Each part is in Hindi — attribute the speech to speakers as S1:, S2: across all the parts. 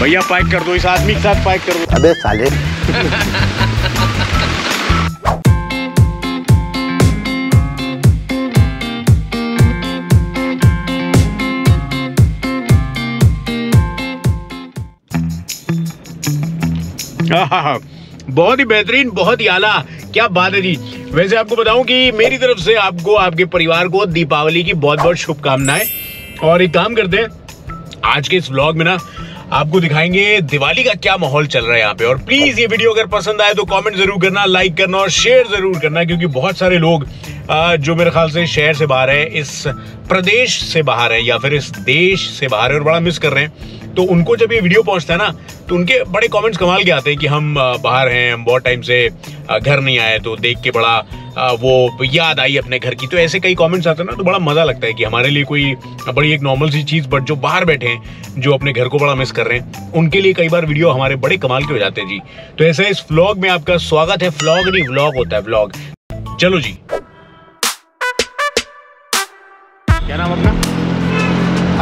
S1: भैया पैक कर दो इस आदमी के साथ पैक कर दो।
S2: अबे साले।
S1: बहुत ही बेहतरीन बहुत ही आला। क्या बात है जी। वैसे आपको बताऊँ कि मेरी तरफ़ से आपको आपके परिवार को दीपावली की बहुत बहुत शुभकामनाएँ। और एक काम करते हैं आज के इस व्लॉग में ना आपको दिखाएँगे दिवाली का क्या माहौल चल रहा है यहाँ पे। और प्लीज़ ये वीडियो अगर पसंद आए तो कमेंट ज़रूर करना लाइक करना और शेयर ज़रूर करना, क्योंकि बहुत सारे लोग जो मेरे ख्याल से शहर से बाहर है, इस प्रदेश से बाहर है या फिर इस देश से बाहर है और बड़ा मिस कर रहे हैं। तो उनको जब ये वीडियो पहुँचता है ना तो उनके बड़े कमेंट्स कमाल के आते हैं कि हम बाहर हैं, हम बहुत टाइम से घर नहीं आए तो देख के बड़ा वो याद आई अपने घर की। तो ऐसे कई कमेंट्स आते हैं ना तो बड़ा मज़ा लगता है कि हमारे लिए कोई बड़ी एक नॉर्मल सी चीज़ बट जो बाहर बैठे हैं जो अपने घर को बड़ा मिस कर रहे हैं उनके लिए कई बार वीडियो हमारे बड़े कमाल के हो जाते हैं जी। तो ऐसा इस व्लॉग में आपका स्वागत है। व्लॉग नहीं व्लॉग होता है व्लॉग चलो जी। क्या नाम अपना?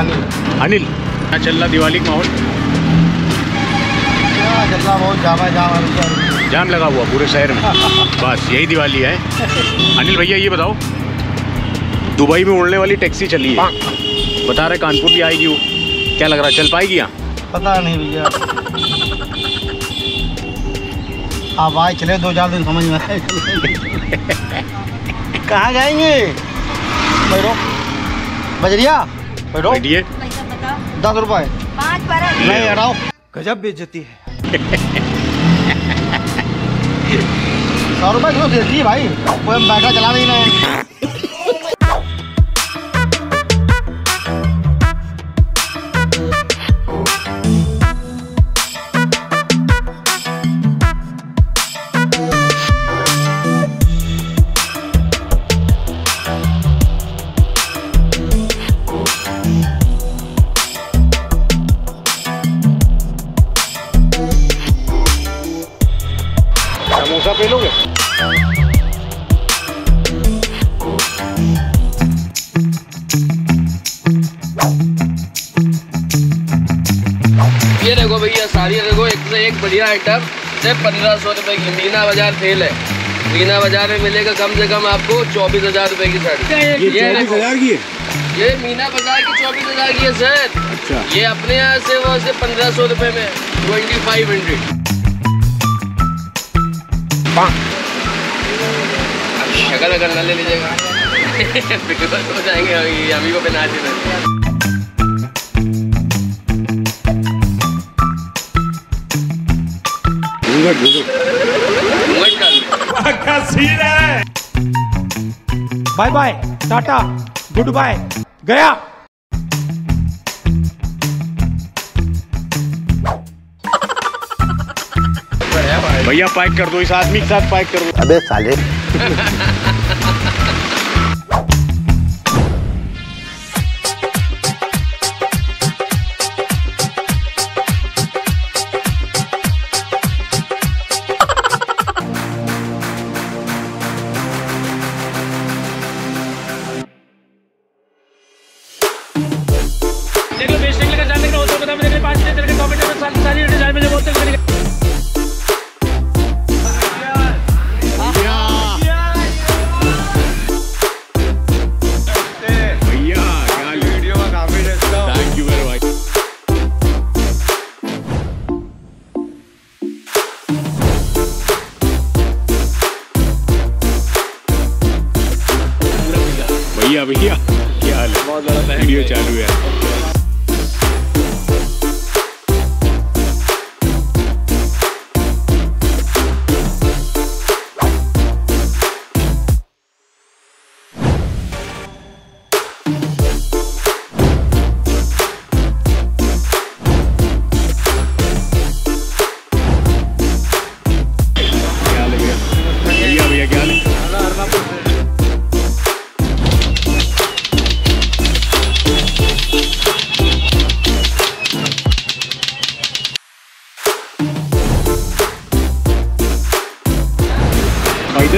S2: अनिल।
S1: अनिल। चल रहा दिवाली का माहौल।
S2: क्या चल रहा बहुत जामा जाम है। भैया
S1: जाम लगा हुआ पूरे शहर में। बस यही दिवाली है। अनिल भैया ये बताओ दुबई में उड़ने वाली टैक्सी चली है। बता रहे कानपुर भी आएगी वो। क्या लग रहा है चल पाएगी यहाँ?
S2: पता नहीं भैया। आप आए चले दो चार दिन समझ में आए। कहाँ जाएँगे? बैठो। बजरिया बैठो। दस रुपए। नहीं हटाओ।
S3: गजब बेइज्जती है।
S2: सौ रुपये क्यों देती भाई? कोई हम बैठा चला नहीं रहे
S4: साड़ी देखो एक से एक बढ़िया आइटम सिर्फ़ पंद्रह सौ रुपए की। मीना बाज़ार सेल है। मीना बाज़ार में मिलेगा कम से कम आपको चौबीस हज़ार रुपए की साड़ी। ये देखो।
S1: की है?
S4: ये मीना बाज़ार की चौबीस हज़ार की है सर
S1: अच्छा।
S4: ये अपने यहाँ से वो से पंद्रह सौ रुपए में ट्वेंटी फाइव हंड्रेड अब शक्ल अगर ना ले लीजिएगा। बिल्कुल हो जाएँगे अभी अभी को पहना देना
S1: घूंघट घूंघट
S4: घूंघट डाल लो।
S3: Bye bye tata good bye गया।
S1: भैया पैक कर दो इस आदमी के साथ पैक कर दो।
S2: अबे साले।
S1: भैया भैया क्या हाल है। वीडियो चालू है।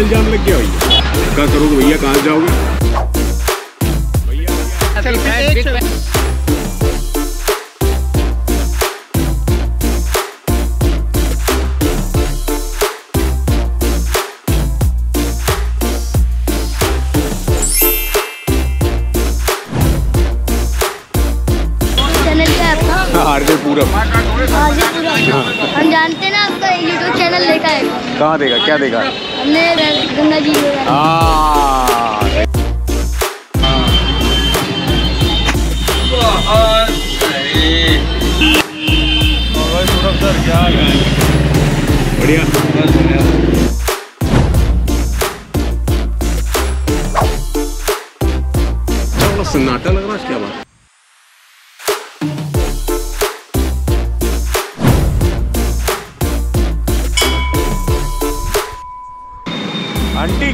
S1: पैदल जाम लग गया भैया क्या करोगे भैया कहाँ जाओगे? भैया
S5: जानते ना आपका यूट्यूब चैनल देखा है?
S1: कहाँ देखा? क्या देखा?
S5: हमने गंगा जी
S1: हाँ। बढ़िया।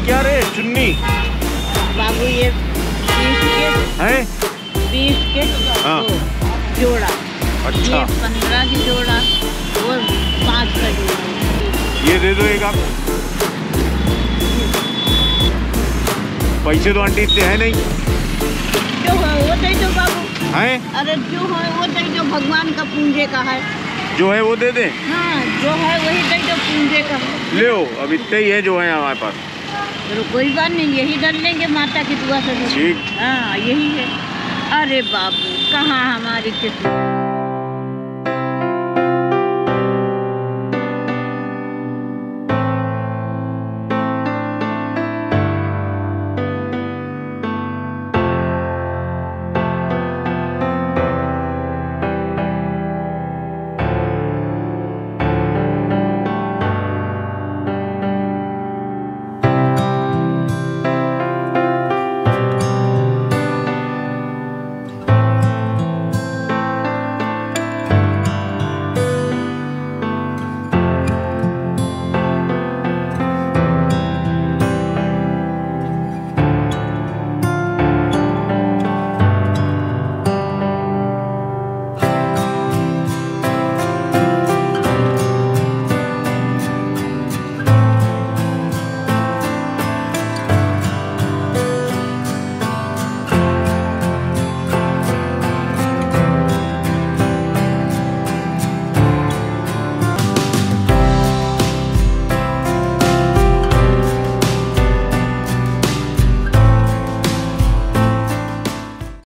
S1: क्या रे चुन्नी?
S6: बाबू ये
S1: है?
S6: बीस के
S1: हाँ।
S6: जोड़ा।
S1: अच्छा।
S6: पंद्रह की जोड़ा और पाँच का जोड़ा।
S1: ये दे दो एक आप। पैसे तो आंटी इतने हैं नहीं।
S6: जो है? वो दे दो बाबू।
S1: हैं?
S6: अरे जो है वो दे दो। भगवान का पूंजे का है।
S1: जो है वो दे दे।
S6: हाँ जो है वही दे दो। पूंजे का
S1: ले अब इतने ही है जो है हमारे पास।
S6: चलो कोई बात नहीं यही डर लेंगे माता की दुआ से। हाँ यही है। अरे बाबू कहाँ हमारी किस्मत?